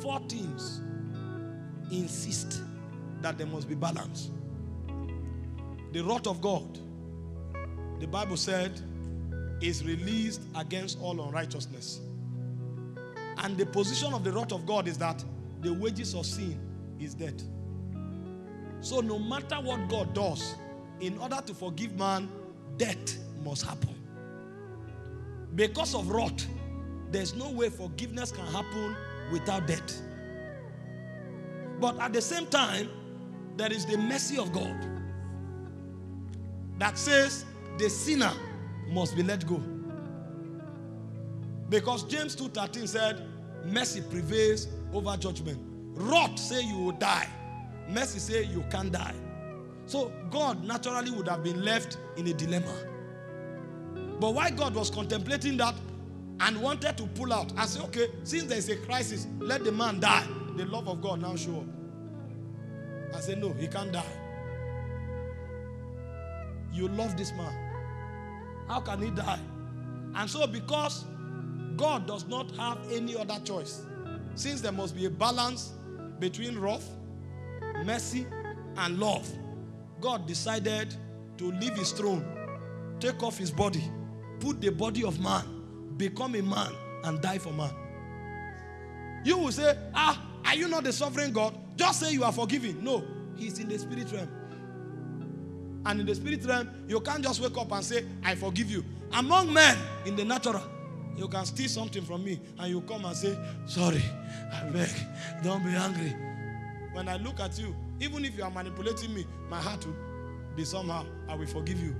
four things insist that there must be balance. The wrath of God, the Bible said, is released against all unrighteousness. And the position of the wrath of God is that the wages of sin is death. So, no matter what God does, in order to forgive man, death must happen. Because of wrath, there's no way forgiveness can happen without death. But at the same time, there is the mercy of God that says the sinner must be let go. Because James 2:13 said, mercy prevails over judgment. Wrath say you will die. Mercy say you can't die. So God naturally would have been left in a dilemma. But why God was contemplating that and wanted to pull out, I said, okay, since there is a crisis, let the man die. The love of God now show up. I said, no, he can't die. You love this man. How can he die? And so, because God does not have any other choice, since there must be a balance between wrath, mercy, and love, God decided to leave his throne, take off his body, put the body of man, become a man, and die for man. You will say, Ah, are you not the sovereign God? Just say you are forgiven. No, he's in the spirit realm. And in the spirit realm, you can't just wake up and say, I forgive you. Among men, in the natural, you can steal something from me and you come and say, Sorry, I beg, don't be angry. When I look at you, even if you are manipulating me, my heart will be somehow, I will forgive you.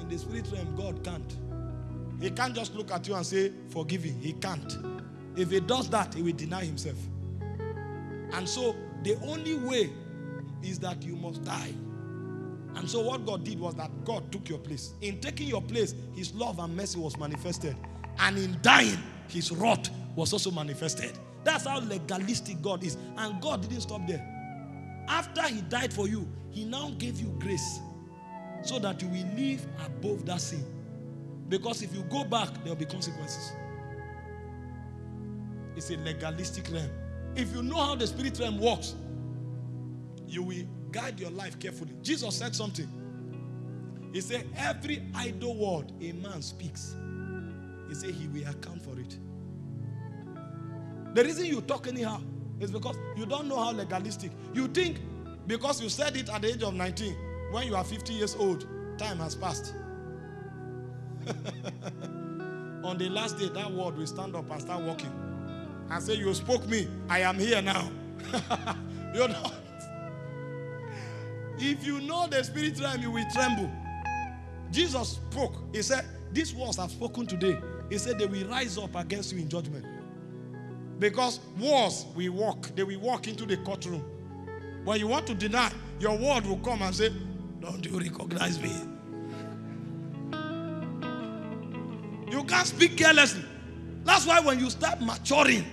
In the spirit realm, God can't. He can't just look at you and say, Forgive him. He can't. If he does that, he will deny himself. And so, the only way is that you must die. And so, what God did was that God took your place. In taking your place, His love and mercy was manifested. And in dying, His wrath was also manifested. That's how legalistic God is. And God didn't stop there. After He died for you, He now gave you grace so that you will live above that sin. Because if you go back, there will be consequences. It's a legalistic realm. If you know how the spirit realm works, you will guide your life carefully. Jesus said something. He said, Every idle word a man speaks, he said he will account for it. The reason you talk anyhow is because you don't know how legalistic. You think because you said it at the age of 19, when you are 50 years old, time has passed. On the last day, that word will stand up and start walking and say, You spoke me, I am here now. You're not. If you know the spirit realm, you will tremble. Jesus spoke. He said, These words have spoken today. He said, They will rise up against you in judgment. Because wars will walk, they will walk into the courtroom. When you want to deny, your word will come and say, Don't you recognize me? Can't speak carelessly. That's why when you start maturing,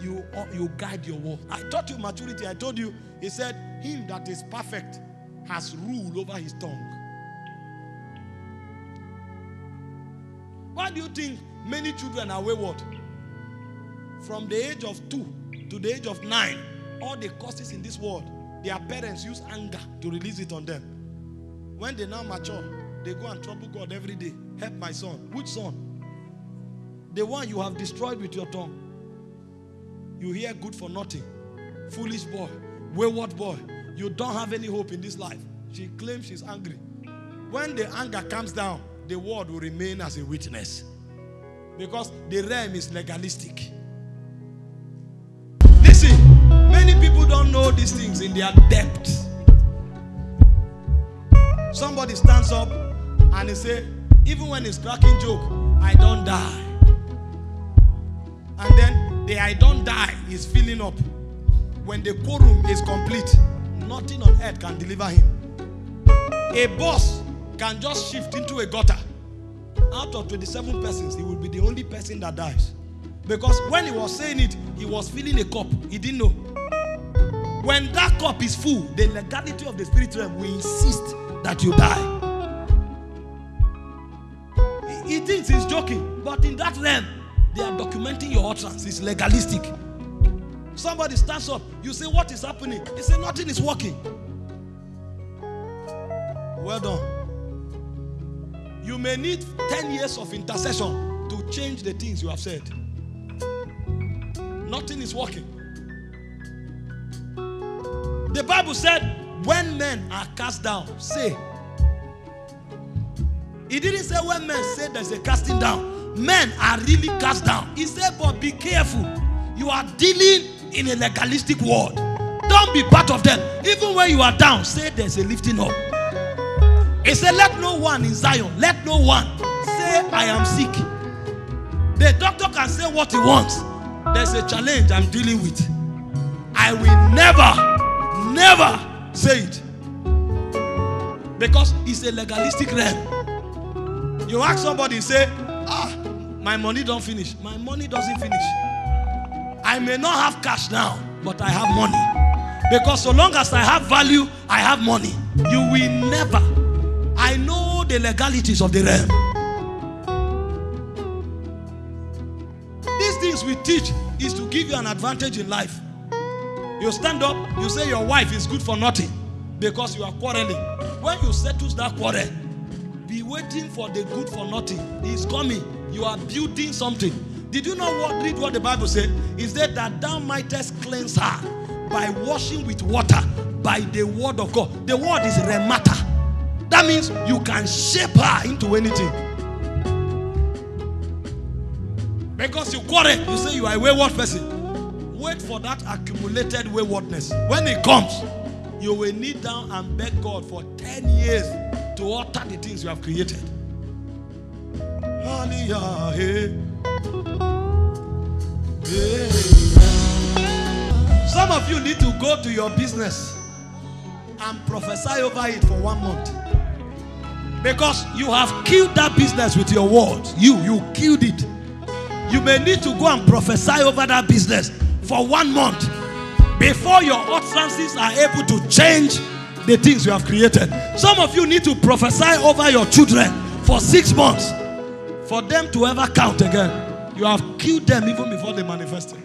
you, you guide your word. I taught you maturity. I told you, he said, Him that is perfect has rule over his tongue. Why do you think many children are wayward? From the age of two to the age of nine, all the causes in this world, their parents use anger to release it on them. When they now mature, they go and trouble God every day. Help my son. Which son? The one you have destroyed with your tongue. You hear good for nothing. Foolish boy, wayward boy. You don't have any hope in this life. She claims she's angry. When the anger comes down, the word will remain as a witness. Because the realm is legalistic. Listen, many people don't know these things in their depth. Somebody stands up and they say, even when he's cracking joke, I don't die. And then the I don't die is filling up. When the quorum is complete, nothing on earth can deliver him. A boss can just shift into a gutter. Out of 27 persons, he will be the only person that dies. Because when he was saying it, he was filling a cup. He didn't know. When that cup is full, the legality of the spirit realm will insist that you die. He thinks he's joking, but in that realm, they are documenting your utterance. It's legalistic. Somebody stands up. You say, What is happening? He say, Nothing is working. Well done. You may need 10 years of intercession to change the things you have said. Nothing is working. The Bible said, when men are cast down, say. He didn't say when men say there's a casting down. Men are really cast down. He said, but be careful. You are dealing in a legalistic world. Don't be part of them. Even when you are down, say there's a lifting up. He said, let no one in Zion, let no one say I am sick. The doctor can say what he wants. There's a challenge I'm dealing with. I will never, never say it. Because it's a legalistic realm. You ask somebody, say, ah, my money don't finish. My money doesn't finish. I may not have cash now, but I have money. Because so long as I have value, I have money. You will never. I know the legalities of the realm. These things we teach is to give you an advantage in life. You stand up, you say your wife is good for nothing because you are quarreling. When you settle that quarrel, be waiting for the good for nothing. He's coming. You are building something. Did you know what? Read what the Bible said. Is that that thou mightest cleanse her by washing with water by the word of God. The word is rhemata. That means you can shape her into anything. Because you quarrel, you say you are a wayward person. Wait for that accumulated waywardness. When it comes, you will kneel down and beg God for 10 years to alter the things you have created. Some of you need to go to your business and prophesy over it for one month. Because you have killed that business with your words. You, you killed it. You may need to go and prophesy over that business for one month before your utterances are able to change the things you have created. Some of you need to prophesy over your children for six months for them to ever count again. You have killed them even before they manifested.